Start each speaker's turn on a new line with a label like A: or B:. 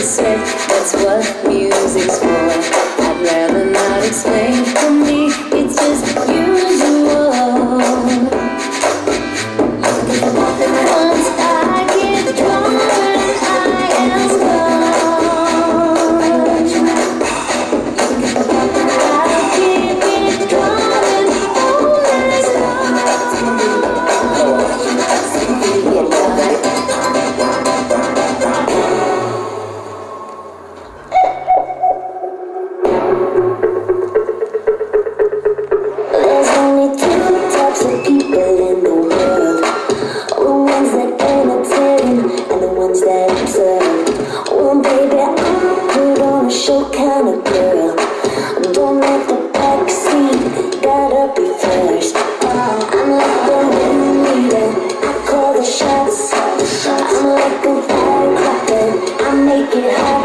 A: that's what music's for. I'd rather not explain for me. make it happen.